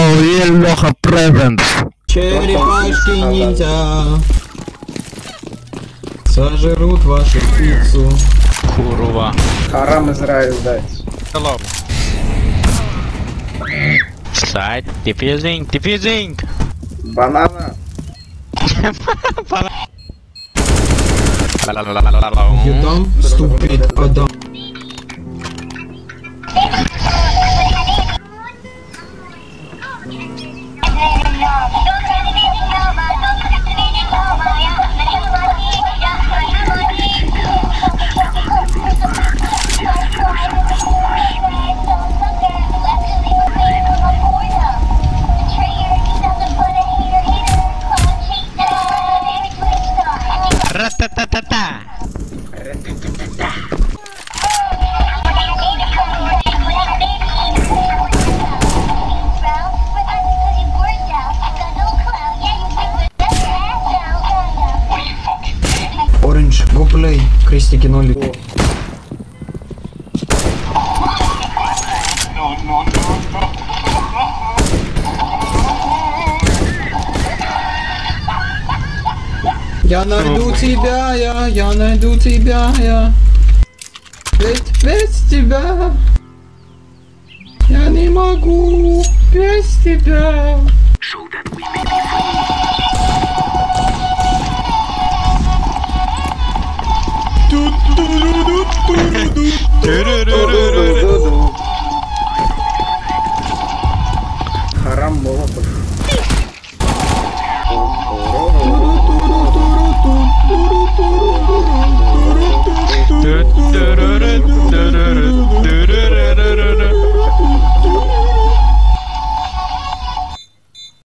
Oh, yeah, Леха presents. Черепашки ниндзя Сожрут вашу пиццу Курва. Харам Израиль дать. Hello. Side diffusing, diffusing. Банана. You dumb, stupid Thank you. Плей, крестики нолик Я найду тебя, я, я найду тебя, я. Ведь без тебя я не могу без тебя.